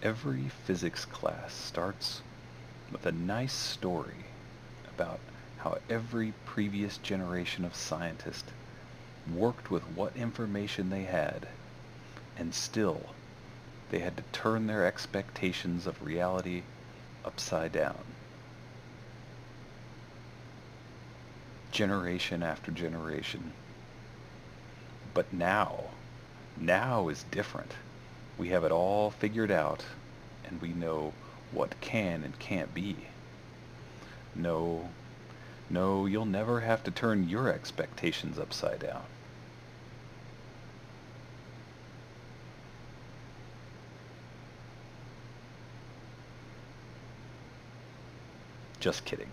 Every physics class starts with a nice story about how every previous generation of scientists worked with what information they had, and still they had to turn their expectations of reality upside down. Generation after generation. But now, now is different. We have it all figured out, and we know what can and can't be. No, no, you'll never have to turn your expectations upside down. Just kidding.